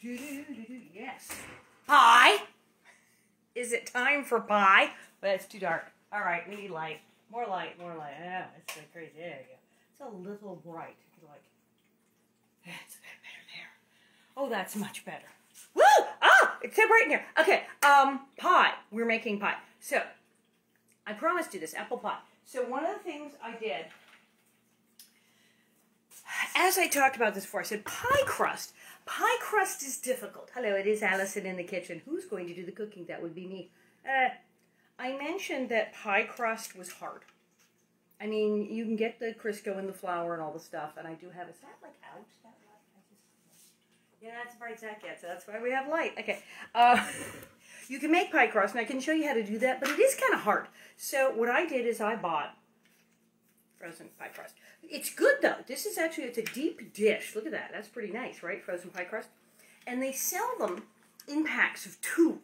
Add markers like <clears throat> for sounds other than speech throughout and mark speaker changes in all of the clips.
Speaker 1: Yes. Pie. Is it time for pie? But it's too dark. All right, we need light. More light, more light. Yeah, it's so crazy. There you go. It's a little bright. You like. That's a bit better there. Oh, that's much better. Woo! Ah! It's so bright in here. Okay, um, pie. We're making pie. So, I promised you this, apple pie. So one of the things I did, as I talked about this before, I said pie crust. Pie crust is difficult. Hello, it is Alison in the kitchen. Who's going to do the cooking? That would be me. Uh, I mentioned that pie crust was hard. I mean, you can get the Crisco and the flour and all the stuff, and I do have, is that like out? That yeah, that's bright gets, so that's why we have light. Okay. Uh, <laughs> you can make pie crust, and I can show you how to do that, but it is kind of hard. So what I did is I bought frozen pie crust. It's good, though. This is actually, it's a deep dish. Look at that. That's pretty nice, right? Frozen pie crust. And they sell them in packs of two.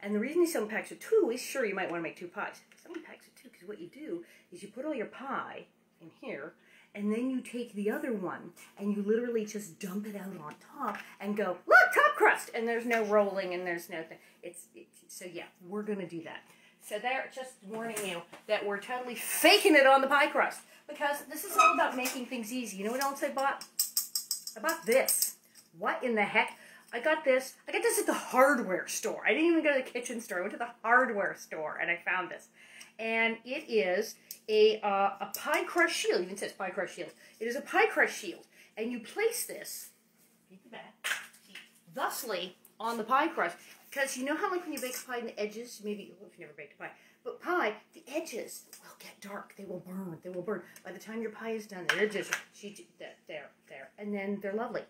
Speaker 1: And the reason they sell in packs of two is, sure, you might want to make two pies. Them packs of two, because what you do is you put all your pie in here, and then you take the other one, and you literally just dump it out on top, and go, look, top crust! And there's no rolling, and there's no thing. It's, it's So yeah, we're going to do that. So they're just warning you that we're totally faking it on the pie crust. Because this is all about making things easy. You know what else I bought? I bought this. What in the heck? I got this. I got this at the hardware store. I didn't even go to the kitchen store. I went to the hardware store and I found this. And it is a, uh, a pie crust shield. It even says pie crust shield. It is a pie crust shield. And you place this, thusly, on the pie crust. Because you know how like when you bake a pie in the edges, maybe, well, if you never baked a pie, but pie, the edges will get dark. They will burn. They will burn. By the time your pie is done, the edges, she, there, there, there. And then they're lovely.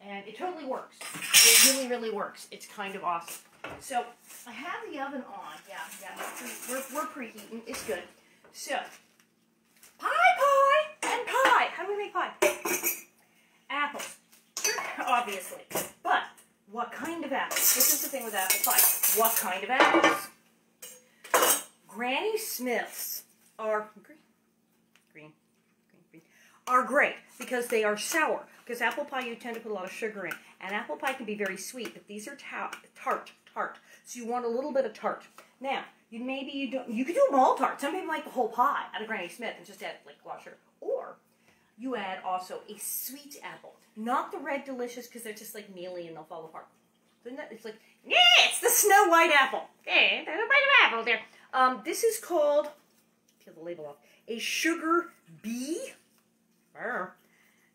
Speaker 1: And it totally works. It really, really works. It's kind of awesome. So I have the oven on. Yeah, yeah, we're, we're preheating. It's good. So, pie, pie, and pie. How do we make pie? <coughs> Apples. Obviously. But what kind of apples? This is the thing with apple pie. What kind of apples? Granny Smiths are green, green, green, green, are great because they are sour. Because apple pie, you tend to put a lot of sugar in. And apple pie can be very sweet, but these are tart, tart, tart. So you want a little bit of tart. Now, you maybe you don't, you could do them all tart. Some people like the whole pie out of Granny Smith and just add like a lot of sugar. Or you add also a sweet apple. Not the red delicious because they're just like mealy and they'll fall apart. It's like, yeah, it's the Snow White apple. Okay, there's a bite of apple there. Um, this is called, peel the label off, a sugar bee.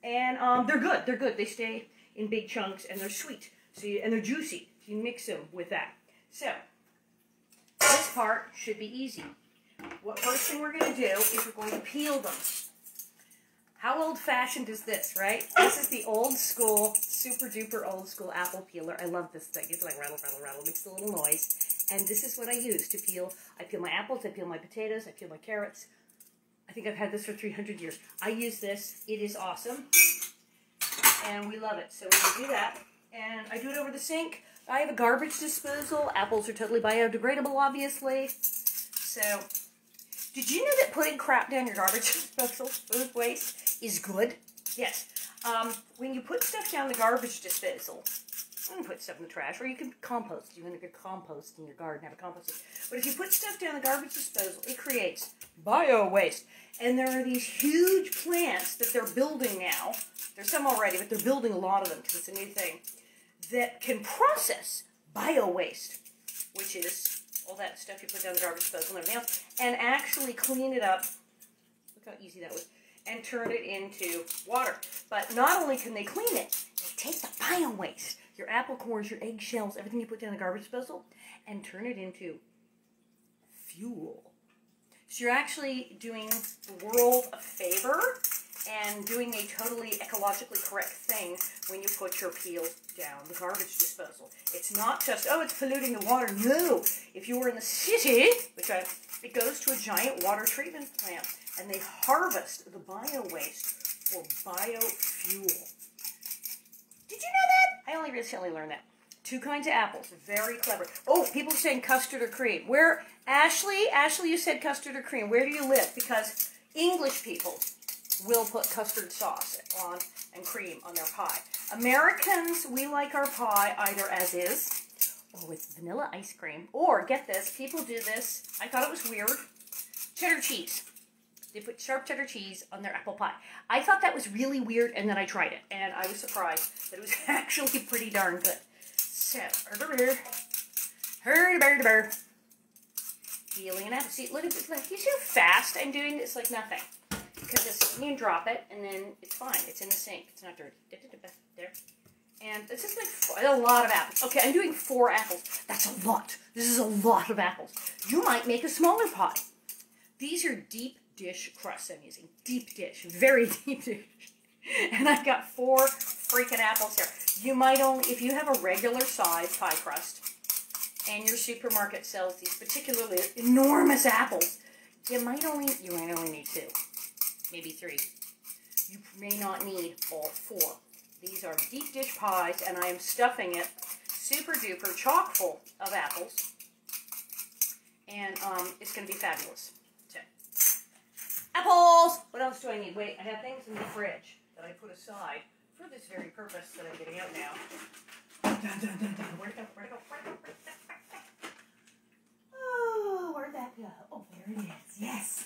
Speaker 1: And um, they're good. They're good. They stay in big chunks and they're sweet. So you, and they're juicy. So you mix them with that. So this part should be easy. What first thing we're going to do is we're going to peel them. How old-fashioned is this, right? <laughs> This is the old school, super duper old school apple peeler. I love this thing. It's like rattle, rattle, rattle. Makes a little noise. And this is what I use to peel. I peel my apples, I peel my potatoes, I peel my carrots. I think I've had this for 300 years. I use this. It is awesome. And we love it. So we're do that. And I do it over the sink. I have a garbage disposal. Apples are totally biodegradable, obviously. So, did you know that putting crap down your garbage <laughs> disposal, food waste, is good? Yes. Um, when you put stuff down the garbage disposal, you can put stuff in the trash, or you can compost. You want to compost in your garden, have a compost. But if you put stuff down the garbage disposal, it creates bio waste. And there are these huge plants that they're building now. There's some already, but they're building a lot of them because it's a new thing that can process bio waste, which is all that stuff you put down the garbage disposal and everything else, and actually clean it up. Look how easy that was. And turn it into water. But not only can they clean it, they take the bio waste, your apple cores, your eggshells, everything you put down the garbage disposal, and turn it into fuel. So you're actually doing the world a favor and doing a totally ecologically correct thing when you put your peel down the garbage disposal. It's not just, oh, it's polluting the water. No. If you were in the city, which I, it goes to a giant water treatment plant, and they harvest the bio waste for biofuel. Did you know that? I only recently learned that. Two kinds of apples. Very clever. Oh, people are saying custard or cream. Where, Ashley, Ashley, you said custard or cream. Where do you live? Because English people will put custard sauce on and cream on their pie. Americans, we like our pie either as is or with vanilla ice cream. Or, get this, people do this. I thought it was weird. Cheddar cheese. They put sharp cheddar cheese on their apple pie. I thought that was really weird, and then I tried it, and I was surprised that it was <laughs> actually pretty darn good. So. Peeling it up. See, look at this. Look, you see how fast I'm doing this like nothing. Because it's, you can drop it, and then it's fine. It's in the sink. It's not dirty. There. And it's just like four, a lot of apples. Okay, I'm doing four apples. That's a lot. This is a lot of apples. You might make a smaller pie. These are deep dish crusts I'm using. Deep dish. Very <laughs> deep dish. And I've got four freaking apples here. You might only, if you have a regular size pie crust, and your supermarket sells these particularly enormous apples, you might only, you might only need two, maybe three. You may not need all four. These are deep dish pies, and I am stuffing it super duper chock full of apples. And um, it's going to be fabulous. Else do I need? Wait, I have things in the fridge that I put aside for this very purpose that I'm getting out now. Where'd go? Where'd go? Where'd go? Oh, where'd that go? Oh, there it is. Yes.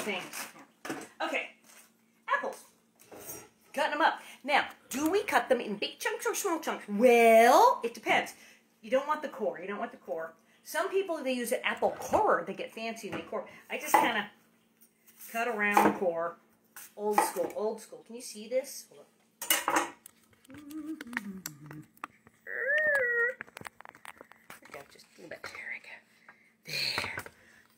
Speaker 1: Things. Okay. Apples. Cutting them up. Now, do we cut them in big chunks or small chunks? Well, it depends. You don't want the core. You don't want the core. Some people, they use an apple core. They get fancy and they core. I just kind of cut around the core. Old school, old school. Can you see this? Just a little bit. There we go. There.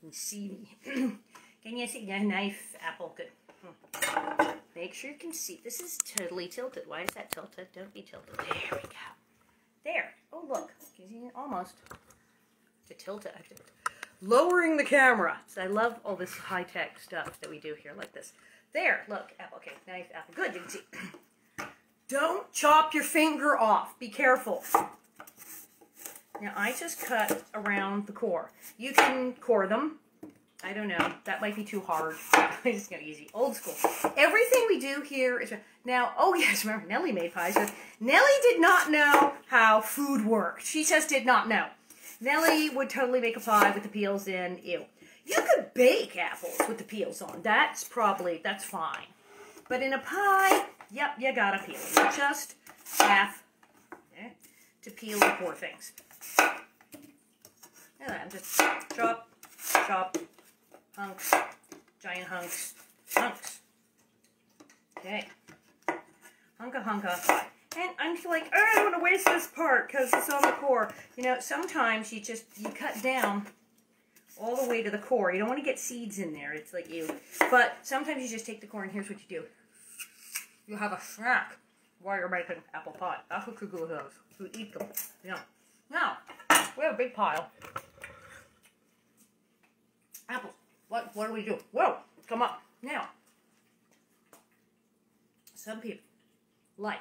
Speaker 1: Can You see me. <clears throat> can you see? Yeah, knife, apple, good. Hmm. Make sure you can see. This is totally tilted. Why is that tilted? Don't be tilted. There we go. There. Oh, look. Can you see it? Almost. To tilt it. I have to lowering the camera. I love all this high-tech stuff that we do here like this. There, look, apple. Okay, knife, apple. Good, you can <clears throat> see. Don't chop your finger off. Be careful. Now, I just cut around the core. You can core them. I don't know. That might be too hard. <laughs> I just go easy. Old school. Everything we do here is... Now, oh <laughs> yes, remember, Nellie made pies. Nellie did not know how food worked. She just did not know. Nellie would totally make a pie with the peels in. Ew. You could bake apples with the peels on. That's probably, that's fine. But in a pie, yep, you gotta peel. You just have okay, to peel the poor things. And then just chop, chop, hunks, giant hunks, hunks. Okay. Hunka hunka. And I'm like, I don't want to waste this part because it's on the core. You know, sometimes you just, you cut down all the way to the core. You don't want to get seeds in there. It's like you. But sometimes you just take the core and here's what you do. You have a snack while you're making apple pie. That's what you do with. You eat them. Yeah. Now, we have a big pile. Apples. What, what do we do? Whoa, come up. Now, some people like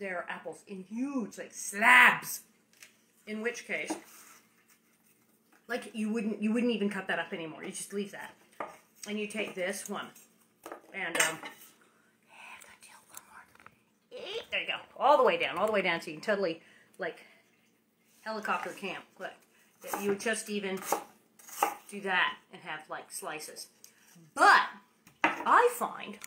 Speaker 1: their apples in huge, like slabs. In which case, like you wouldn't you wouldn't even cut that up anymore. You just leave that, and you take this one, and um, there you go, all the way down, all the way down, so you can totally like helicopter camp. Look, you would just even do that and have like slices. But I find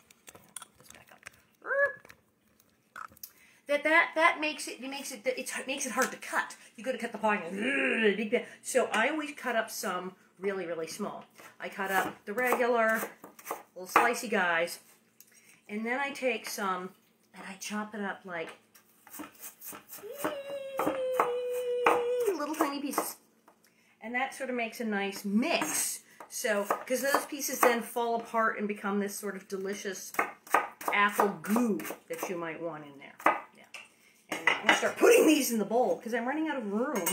Speaker 1: that that that makes it, it makes it it makes it hard to cut. You got to cut the pie <sniffs> so I always cut up some really really small. I cut up the regular little slicey guys, and then I take some and I chop it up like <sniffs> little tiny pieces, and that sort of makes a nice mix. So, because those pieces then fall apart and become this sort of delicious apple goo that you might want in there. To start putting these in the bowl because I'm running out of room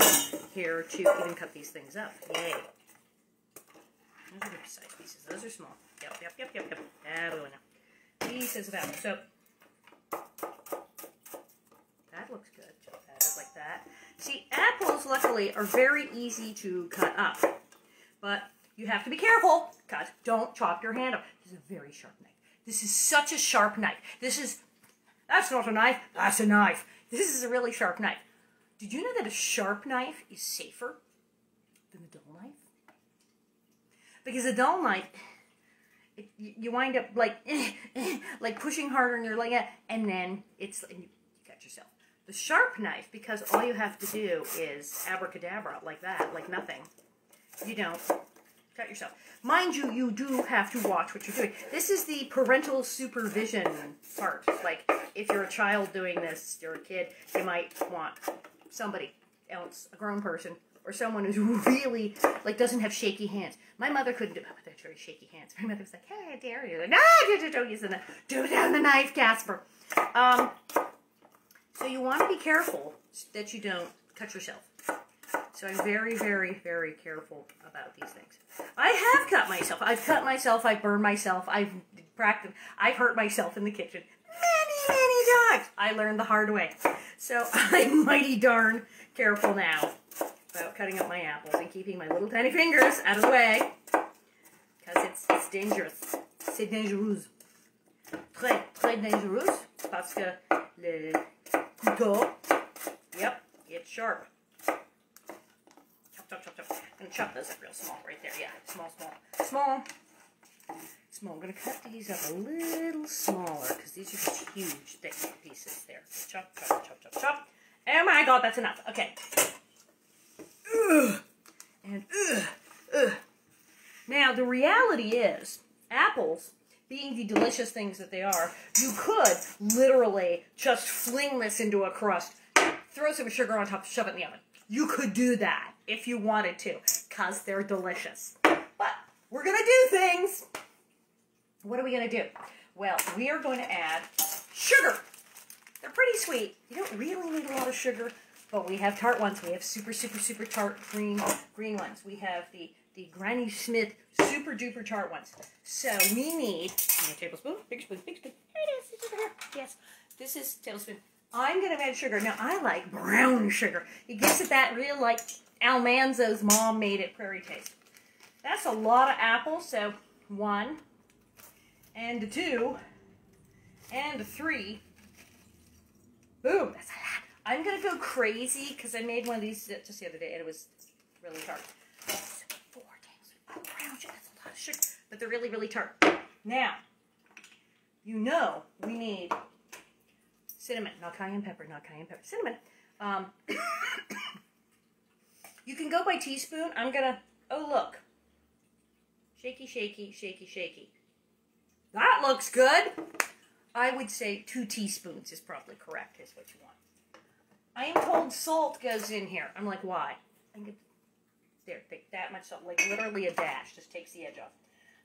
Speaker 1: here to even cut these things up. Yay. Those are size pieces. Those are small. Yep, yep, yep, yep, yep. That'll now. Pieces of apple. So, that looks good. Chop that up like that. See, apples, luckily, are very easy to cut up. But you have to be careful because don't chop your hand up. This is a very sharp knife. This is such a sharp knife. This is, that's not a knife, that's a knife. This is a really sharp knife. Did you know that a sharp knife is safer than a dull knife? Because a dull knife, it, you wind up like, <laughs> like pushing harder and you're like, and then it's, and you cut yourself. The sharp knife, because all you have to do is abracadabra like that, like nothing. You don't cut yourself. Mind you, you do have to watch what you're doing. This is the parental supervision part. Like, if you're a child doing this, you're a kid, you might want somebody else, a grown person, or someone who's <laughs> really, like, doesn't have shaky hands. My mother couldn't do, that's very shaky hands. My mother was like, hey, I dare you. Like, no, don't, don't use the knife. Do down the knife, Casper. Um, so you want to be careful that you don't cut yourself. So I'm very, very, very careful about these things. I have cut myself. I've cut myself. I've burned myself. I've practiced. I've hurt myself in the kitchen many, many times. I learned the hard way. So <laughs> I'm mighty darn careful now about cutting up my apples and keeping my little tiny fingers out of the way because it's, it's dangerous. C'est dangereux. Très, très dangereux parce que le couteau, yep, it's sharp. I'm gonna chop those up real small right there. Yeah, small, small, small, small. I'm gonna cut these up a little smaller because these are just huge, thick pieces there. Chop, chop, chop, chop, chop. Oh my god, that's enough. Okay. Ugh. And ugh, ugh. Now, the reality is, apples, being the delicious things that they are, you could literally just fling this into a crust, throw some sugar on top, shove it in the oven. You could do that if you wanted to, because they're delicious. But we're going to do things. What are we going to do? Well, we are going to add sugar. They're pretty sweet. You don't really need a lot of sugar, but we have tart ones. We have super, super, super tart green green ones. We have the, the Granny Smith super duper tart ones. So we need a tablespoon, big spoon, big spoon. Here it is. It's over here. Yes. This is tablespoon. I'm going to add sugar. Now, I like brown sugar. It gives it that real, like, Almanzo's mom made it prairie taste. That's a lot of apples, so one, and a two, and three. Boom, that's a lot. I'm going to go crazy because I made one of these just the other day, and it was really tart. Four tablespoons. That's a lot of sugar, but they're really, really tart. Now, you know we need cinnamon, not cayenne pepper, not cayenne pepper, cinnamon. Um, <coughs> <coughs> you can go by teaspoon. I'm gonna, oh look. Shaky, shaky, shaky, shaky. That looks good. I would say two teaspoons is probably correct, is what you want. I am told salt goes in here. I'm like, why? Get, there, take that much salt, like literally a dash, just takes the edge off.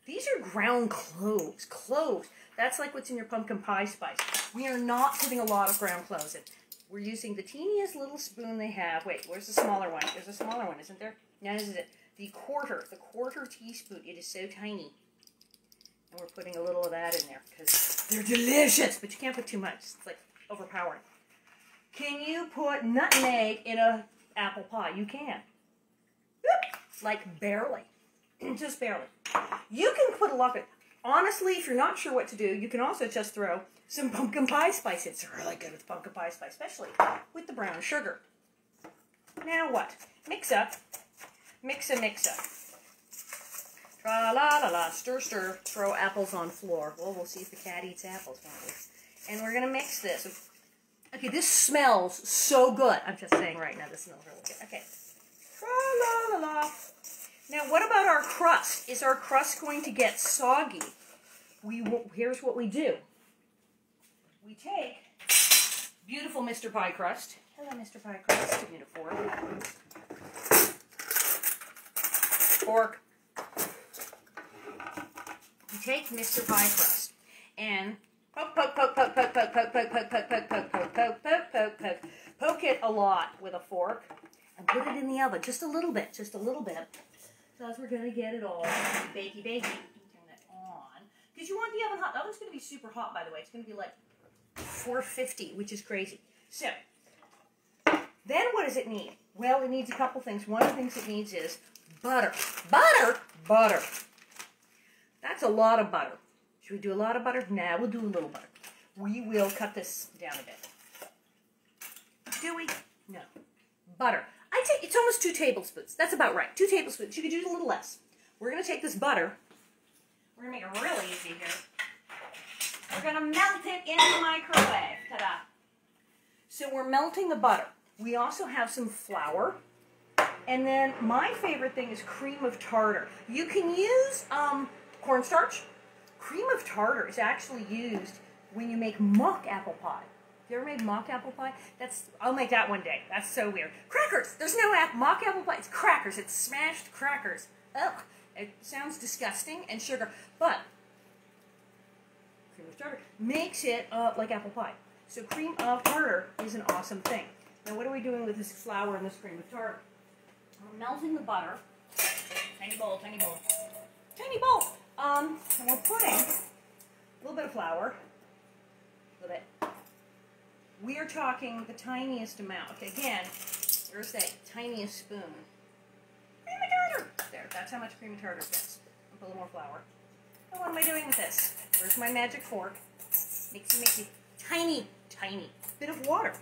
Speaker 1: These are ground cloves. Cloves. That's like what's in your pumpkin pie spice. We are not putting a lot of ground cloves in. We're using the teeniest little spoon they have. Wait, where's the smaller one? There's a smaller one, isn't there? No, this is it. The quarter, the quarter teaspoon. It is so tiny. And we're putting a little of that in there because they're delicious, but you can't put too much. It's like overpowering. Can you put nutmeg in a apple pie? You can. Like barely. <clears throat> just barely. You can put a lot of, honestly, if you're not sure what to do, you can also just throw some pumpkin pie spice. It's really good with pumpkin pie spice, especially with the brown sugar. Now what? Mix up. Mix a mix up. Tra la la la, stir stir, throw apples on floor. Well, we'll see if the cat eats apples, won't we? And we're gonna mix this. Okay, this smells so good. I'm just saying right now, this smells really good. Okay. Tra la la la. Now, what about our crust? Is our crust going to get soggy? We Here's what we do. We take beautiful Mr. Pie crust. Hello, Mr. Pie crust. A fork. We take Mr. Pie crust and poke, poke, poke, poke, poke, poke, poke, poke, poke, poke, poke, poke, poke, poke, poke, poke. Poke it a lot with a fork and put it in the oven just a little bit, just a little bit. As we're going to get it all bakey bakey, turn it on. Because you want the oven hot. The oven's to be super hot, by the way. It's going to be like 450, which is crazy. So, then what does it need? Well, it needs a couple things. One of the things it needs is butter. Butter? Butter. That's a lot of butter. Should we do a lot of butter? Nah, we'll do a little butter. We will cut this down a bit. Do we? No. Butter. I take it's almost two tablespoons. That's about right. Two tablespoons. You could use a little less. We're gonna take this butter. We're gonna make it really easy here. We're gonna melt it in the microwave. Ta-da! So we're melting the butter. We also have some flour. And then my favorite thing is cream of tartar. You can use um, cornstarch. Cream of tartar is actually used when you make mock apple pie. You ever made mock apple pie? That's I'll make that one day. That's so weird. Crackers. There's no app, mock apple pie. It's crackers. It's smashed crackers. Ugh. It sounds disgusting and sugar, but cream of tartar makes it uh, like apple pie. So cream of tartar is an awesome thing. Now what are we doing with this flour and this cream of tartar? We're melting the butter. Tiny bowl, tiny bowl, tiny bowl. Um, and we're putting a little bit of flour, a little bit. We are talking the tiniest amount. Again, there's that tiniest spoon. Cream of tartar. There, that's how much cream of tartar gets. I'll put a little more flour. Now what am I doing with this? Where's my magic fork? Mixy, mixy. Tiny, tiny bit of water.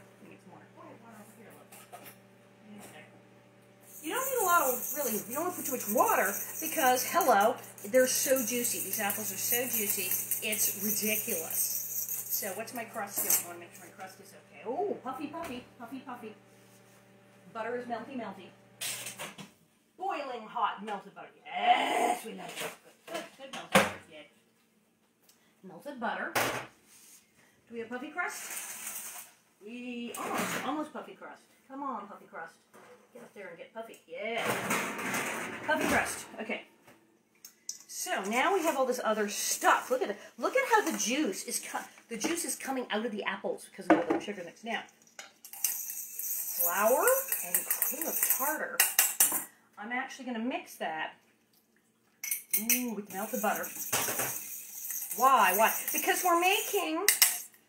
Speaker 1: You don't need a lot of, really, you don't want to put too much water because, hello, they're so juicy. These apples are so juicy, it's ridiculous. So what's my crust doing? I want to make sure my crust is okay. Oh, puffy, puffy, puffy, puffy. Butter is melty, melty. Boiling hot melted butter. Yes, we love it. Good, good, melted butter, yeah. Melted butter. Do we have puffy crust? We almost, almost puffy crust. Come on, puffy crust. Get up there and get puffy. Yeah. Puffy crust. Okay. So now we have all this other stuff. Look at it. Look at how the juice is the juice is coming out of the apples because of the sugar mix. Now, flour and cream of tartar. I'm actually going to mix that. Ooh, with melted butter. Why? Why? Because we're making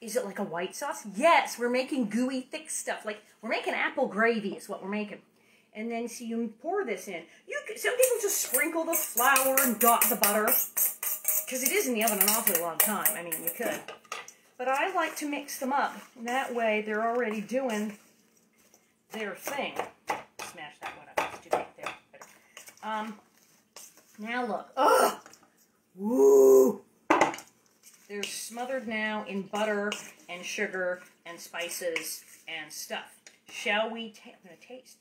Speaker 1: is it like a white sauce? Yes, we're making gooey, thick stuff. Like, we're making apple gravy is what we're making. And then, so you pour this in. You Some people just sprinkle the flour and dot the butter. Because it is in the oven an awfully long time. I mean, you could. But I like to mix them up. And that way, they're already doing their thing. Smash that one up. That's too big there. Um, now look. Ugh! Woo! They're smothered now in butter and sugar and spices and stuff. Shall we? I'm going to taste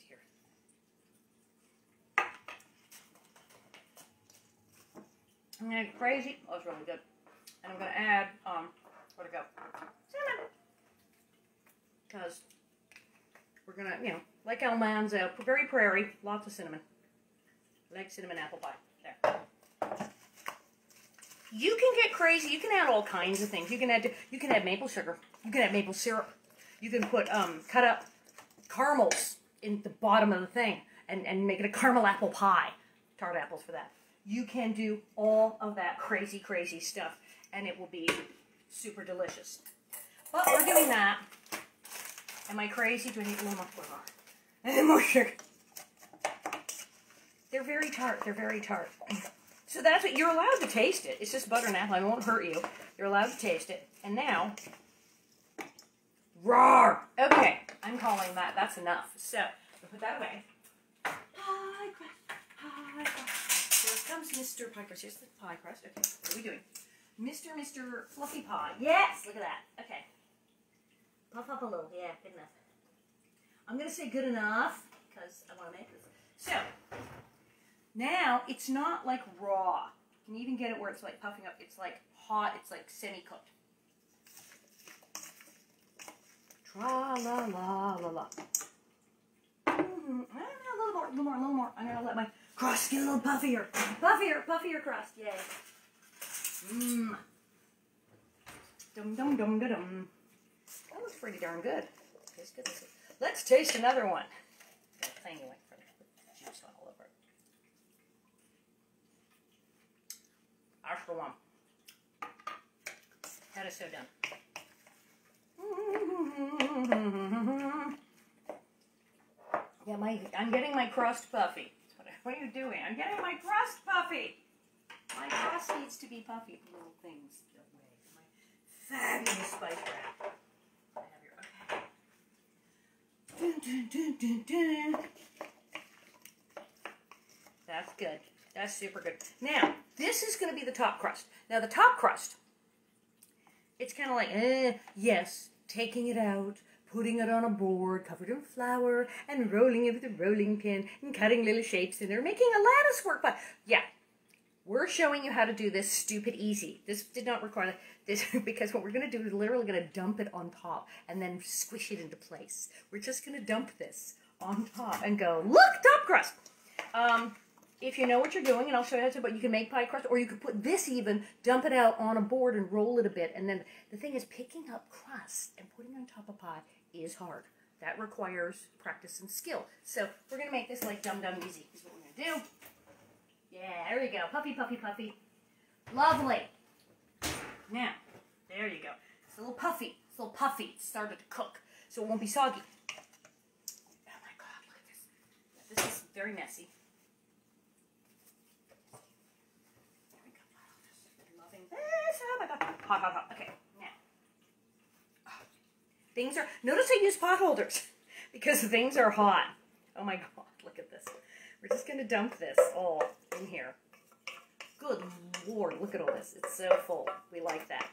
Speaker 1: to get crazy. Oh, it's really good. And I'm going to add, um, where'd it go? Cinnamon. Because we're going to, you know, like Almanzo, very prairie, lots of cinnamon. like cinnamon apple pie. There. You can get crazy. You can add all kinds of things. You can add you can add maple sugar. You can add maple syrup. You can put um, cut up caramels in the bottom of the thing and, and make it a caramel apple pie. Tart apples for that. You can do all of that crazy, crazy stuff, and it will be super delicious. But we're doing that. Am I crazy? Do I need a little more sugar? And more sugar. They're very tart. They're very tart. <clears throat> So that's what you're allowed to taste it. It's just butter and apple. It won't hurt you. You're allowed to taste it. And now, roar. Okay, I'm calling that. That's enough. So put that away. Pie crust. Pie crust. Here comes Mr. Pie crust. Here's the pie crust. Okay, what are we doing? Mr. Mr. Fluffy Pie. Yes, look at that. Okay. Puff up a little. Yeah, good enough. I'm going to say good enough because I want to make this. So, now, it's not like raw. You can even get it where it's like puffing up. It's like hot. It's like semi-cooked. Tra la la la la. Mm, a little more, a little more, a little more. I'm gonna let my crust get a little puffier, puffier, puffier crust. Yay. Mmm. Dum dum dum dum dum. That looks pretty darn good. Tastes good. Let's taste another one. Anyway. That's the one. That is so done. <laughs> Yeah, my I'm getting my crust puffy. What, what are you doing? I'm getting my crust puffy. My crust needs to be puffy. Little things away. My fabulous spice rack. I have your okay. Dun, dun, dun, dun, dun. That's good. That's super good. Now, this is going to be the top crust. Now, the top crust, it's kind of like, eh, yes, taking it out, putting it on a board covered in flour, and rolling it with a rolling pin, and cutting little shapes in there, making a lattice work. But yeah, we're showing you how to do this stupid easy. This did not require this <laughs> because what we're going to do is literally going to dump it on top and then squish it into place. We're just going to dump this on top and go, look, top crust. Um, if you know what you're doing, and I'll show you how to, but you can make pie crust, or you could put this even, dump it out on a board and roll it a bit. And then the thing is, picking up crust and putting on top of pie is hard. That requires practice and skill. So we're going to make this like dumb dumb easy is what we're going to do. Yeah, there we go. Puffy, puffy, puffy. Lovely. Now, there you go. It's a little puffy. It's a little puffy. It started to cook, so it won't be soggy. Oh my god, look at this. This is very messy. Loving this. Oh my god. Hot, hot, hot. Okay. Things are, notice I use pot holders <laughs> because things are hot. Oh my god, <laughs> look at this. We're just going to dump this all in here. Good lord, look at all this. It's so full. We like that.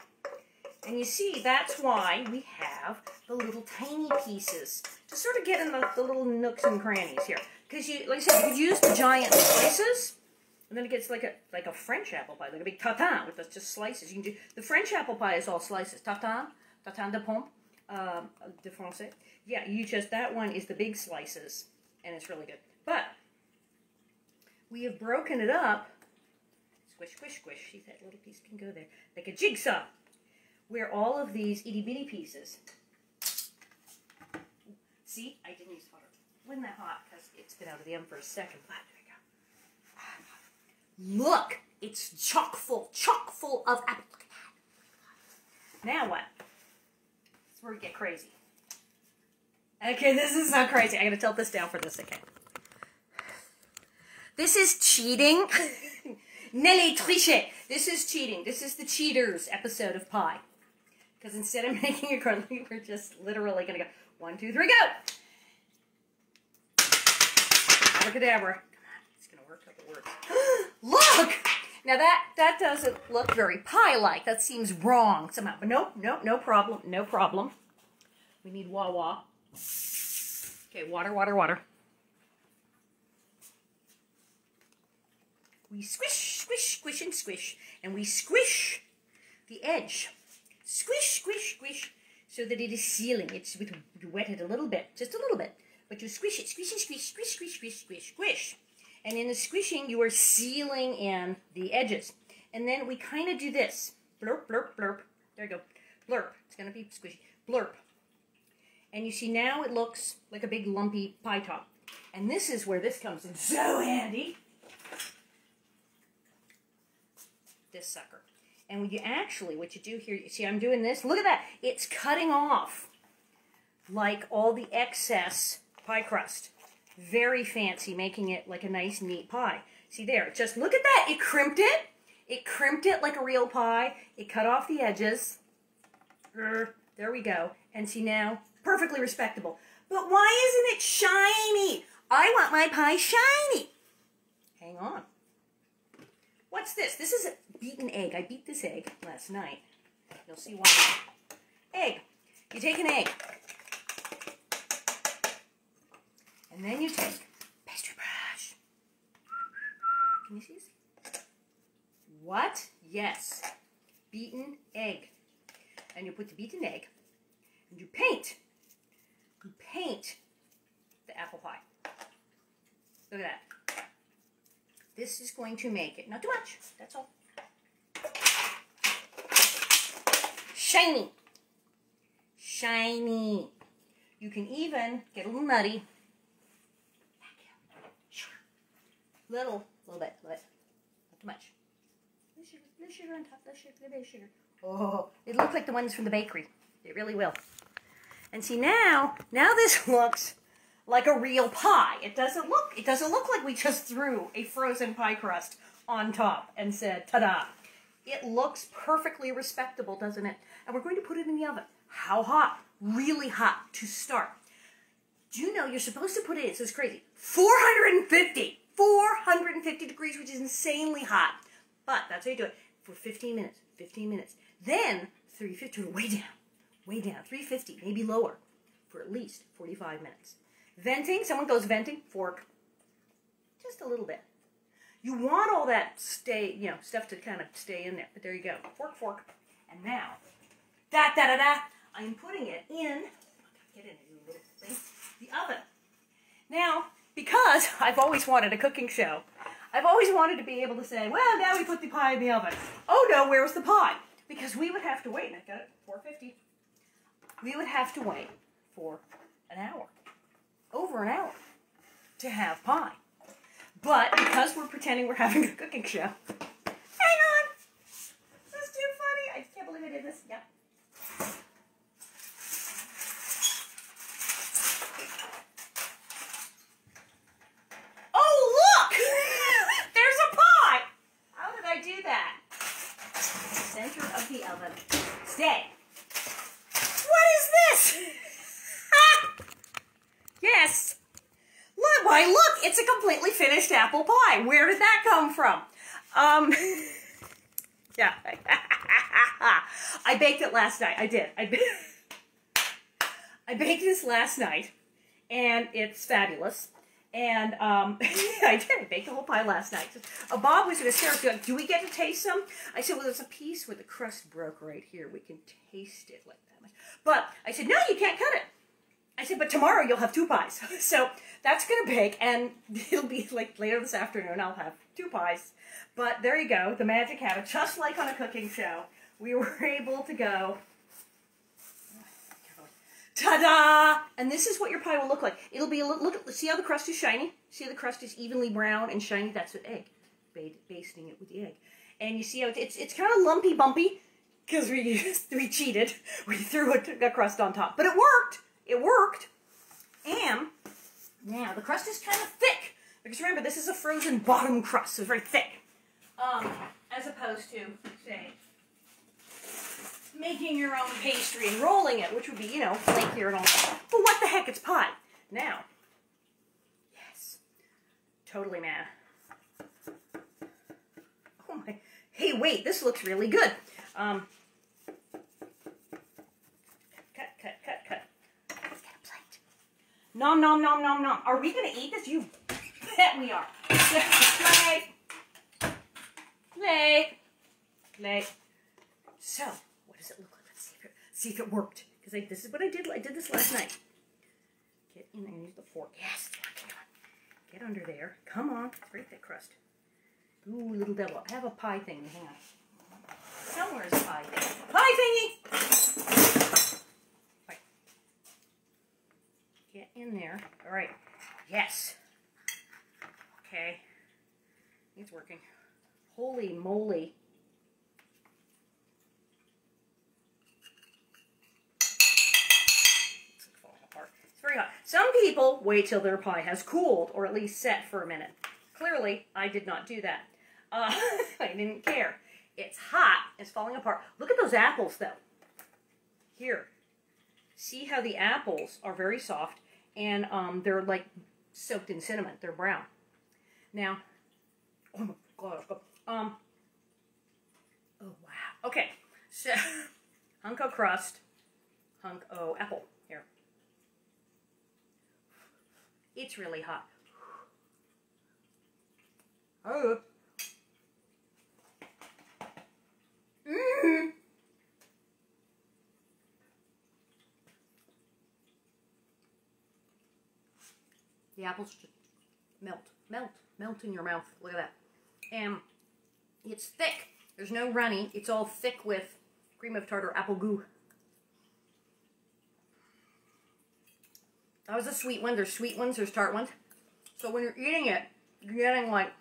Speaker 1: And you see, that's why we have the little tiny pieces to sort of get in the, the little nooks and crannies here. Because you, like I said, you could use the giant slices, and then it gets like a like a French apple pie, like a big tatin with just slices. You can do the French apple pie is all slices. Tatin, tatin de pomme, um, français. Yeah, you just that one is the big slices, and it's really good. But we have broken it up. Squish, squish, squish. See that little piece can go there like a jigsaw where all of these itty bitty pieces. See, I didn't use water. Wasn't that hot? Because it's been out of the oven for a second. But there we go. Look, it's chock full, chock full of apple. Now what? Where we get crazy. Okay, this is not crazy. I'm gonna tilt this down for this. Okay. This is cheating. <laughs> Nellie triche. This is cheating. This is the cheaters episode of Pie. Because instead of <laughs> making a crunchy, we're just literally going to go one, two, three, go. Abracadabra. Come on, it's to work. Hope it works. <gasps> look! Now that, that doesn't look very pie-like. That seems wrong somehow. But nope, nope, no problem, no problem. We need wah-wah. Okay, water, water, water. We squish, squish, squish, and squish. And we squish the edge. Squish, squish, squish, so that it is sealing. It's with you wet it a little bit, just a little bit. But you squish it, squish squish, squish, squish, squish, squish, squish. And in the squishing, you are sealing in the edges. And then we kind of do this. Blurp, blurp, blurp. There you go. Blurp. It's going to be squishy. Blurp. And you see now it looks like a big lumpy pie top. And this is where this comes in so handy. This sucker. And when you actually, what you do here, you see I'm doing this, look at that. It's cutting off like all the excess pie crust. Very fancy, making it like a nice, neat pie. See there, just look at that. It crimped it. It crimped it like a real pie. It cut off the edges. There we go. And see now, perfectly respectable. But why isn't it shiny? I want my pie shiny. Hang on. What's this? This is a beaten egg. I beat this egg last night. You'll see why. Egg. You take an egg. And then you take pastry brush. Can you see this? What? Yes. Beaten egg. And you put the beaten egg and you paint. You paint the apple pie. Look at that. This is going to make it, not too much, that's all. Shiny. Shiny. You can even get a little nutty. Little, little bit, little bit. Not too much. Little sugar, sugar on top, little sugar, little sugar. Oh, it looks like the ones from the bakery. It really will. And see now, now this <laughs> looks like a real pie. It doesn't look, it doesn't look like we just threw a frozen pie crust on top and said, ta-da. It looks perfectly respectable, doesn't it? And we're going to put it in the oven. How hot? Really hot to start. Do you know you're supposed to put it, in, so it's crazy, 450, 450 degrees, which is insanely hot. But that's how you do it for 15 minutes, 15 minutes. Then 350, way down, way down, 350, maybe lower for at least 45 minutes. Venting, someone goes venting, fork, just a little bit. You want all that stay, you know, stuff to kind of stay in there. But there you go. Fork, fork. And now, da da da da, I'm putting it in, get in the oven. Now, because <laughs> I've always wanted a cooking show, I've always wanted to be able to say, well, now we put the pie in the oven. Oh no, where's the pie? Because we would have to wait, and I got it, 450. We would have to wait for an hour, over an hour, to have pie. But because we're pretending we're having a cooking show, hang on, this is too funny. I can't believe I did this. Yep. Oh, look! There's a pie! How did I do that? Center of the oven. What is this? <laughs> yes. Look, why look, it's a completely finished apple pie. Where did that come from? Um, <laughs> yeah. <laughs> I baked it last night. I did. I, I baked this last night, and it's fabulous. And um, <laughs> I did. I baked the whole pie last night. Uh, Bob was in hysterical. Like, Do we get to taste some? I said, well, there's a piece where the crust broke right here. We can taste it like that. But I said, no, you can't cut it. I said, but tomorrow you'll have two pies. <laughs> So that's going to bake, and <laughs> it'll be like later this afternoon, I'll have two pies. But there you go, the magic habit. Just like on a cooking show, we were able to go, ta-da! And this is what your pie will look like. It'll be, a look, look see how the crust is shiny? See how the crust is evenly brown and shiny? That's with egg, basting it with the egg. And you see how it's, it's kind of lumpy bumpy, because we, <laughs> we cheated. We threw a, a crust on top. But it worked. It worked. And now the crust is kind of thick. Because remember, this is a frozen bottom crust, so it's very thick. Um, as opposed to, say, making your own pastry and rolling it, which would be, you know, flakier and all that. But what the heck, it's pie. Now, yes, totally mad. Oh my, hey, wait, this looks really good. Um, cut, cut, cut, cut. Let's get a plate. Nom, nom, nom, nom, nom. Are we going to eat this? You bet we are. <laughs> plate. Plate. Plate. So, what does it look like? Let's see if it, worked. Because this is what I did. I did this last night. Get in there use the fork. Yes, Get under there. Come on. Very thick crust. Ooh, little devil. I have a pie thing. Hang on. Somewhere's a pie thing. Pie thingy! Right. Get in there. All right. Yes. Okay. It's working. Holy moly. Very hot. Some people wait till their pie has cooled or at least set for a minute. Clearly, I did not do that. Uh, <laughs> I didn't care. It's hot. It's falling apart. Look at those apples, though. Here. See how the apples are very soft, and um, they're like soaked in cinnamon. They're brown. Now, oh my god. Um, oh, wow. Okay, so <laughs> hunk of crust, hunk of apple. Here. It's really hot. Oh. Mm. The apples just melt, melt, melt in your mouth. Look at that. And it's thick. There's no runny. It's all thick with cream of tartar apple goo. That was a sweet one. There's sweet ones, there's tart ones. So when you're eating it, you're getting like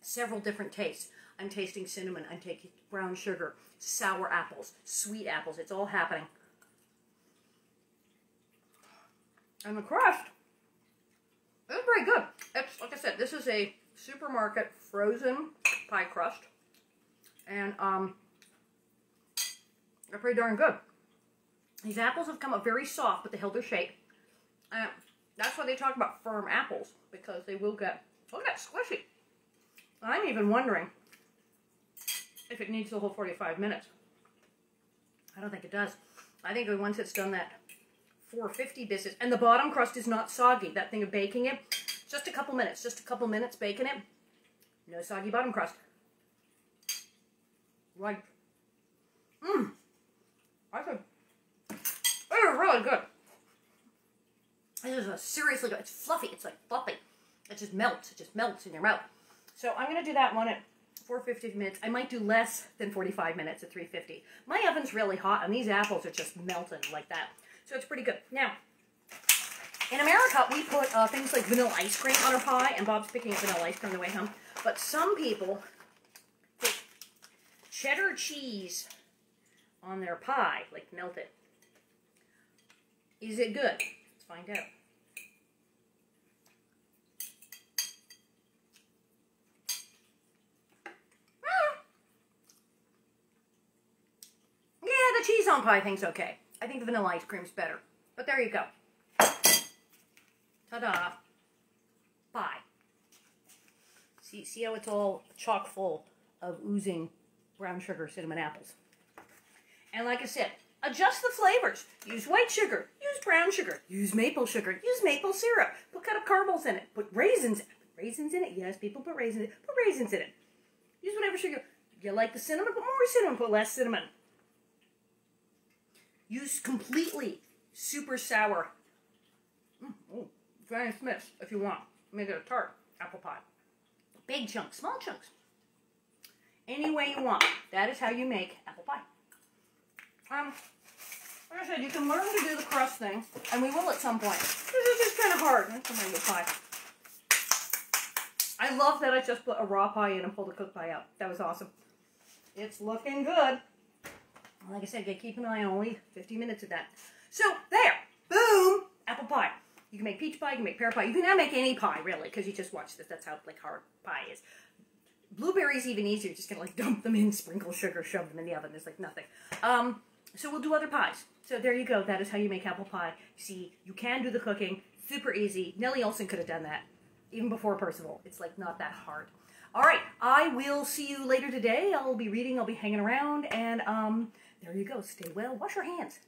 Speaker 1: several different tastes. I'm tasting cinnamon. I'm taking brown sugar, sour apples, sweet apples. It's all happening. And the crust is very good. It's, like I said, this is a supermarket frozen pie crust. And um, they're pretty darn good. These apples have come up very soft, but they held their shape. And that's why they talk about firm apples, because they will get, at that, squishy. I'm even wondering if it needs the whole 45 minutes. I don't think it does. I think once it's done that 450 business, and the bottom crust is not soggy, that thing of baking it, just a couple minutes, just a couple minutes baking it, no soggy bottom crust. Right. Mmm. I think they're really good. This is a seriously good. It's fluffy. It's like fluffy. It just melts. It just melts in your mouth. So I'm going to do that one at 450 minutes. I might do less than 45 minutes at 350. My oven's really hot, and these apples are just melting like that. So it's pretty good. Now, in America, we put uh, things like vanilla ice cream on our pie, and Bob's picking up vanilla ice cream on the way home. But some people put cheddar cheese on their pie, like melt it. Is it good? Find out. Ah! Yeah, the cheese on pie thing's okay. I think the vanilla ice cream's better. But there you go. Ta-da. Pie. See, see how it's all chock full of oozing brown sugar cinnamon apples. And like I said, adjust the flavors. Use white sugar. Use brown sugar. Use maple sugar. Use maple syrup. Put cut up caramels in it. Put raisins. Put raisins in it. Yes, people put raisins. In it. Put raisins in it. Use whatever sugar. You like the cinnamon? Put more cinnamon. Put less cinnamon. Use completely super sour. Mm, oh, Granny Smith's if you want. Make it a tart apple pie. Big chunks, small chunks. Any way you want. That is how you make apple pie. Um, like I said, you can learn to do the crust thing, and we will at some point. This is just kind of hard. That's a pie. I love that I just put a raw pie in and pulled a cooked pie out. That was awesome. It's looking good. Like I said, keep an eye on only 50 minutes of that. So, there. Boom! Apple pie. You can make peach pie, you can make pear pie. You can now make any pie, really, because you just watch this. That's how, like, hard pie is. Blueberries even easier. You're Just gonna, like, dump them in, sprinkle sugar, shove them in the oven. There's, like, nothing. Um, so we'll do other pies. So there you go. That is how you make apple pie. See, you can do the cooking. Super easy. Nellie Oleson could have done that. Even before Percival. It's, like, not that hard. All right. I will see you later today. I'll be reading. I'll be hanging around. And, um... There you go. Stay well. Wash your hands.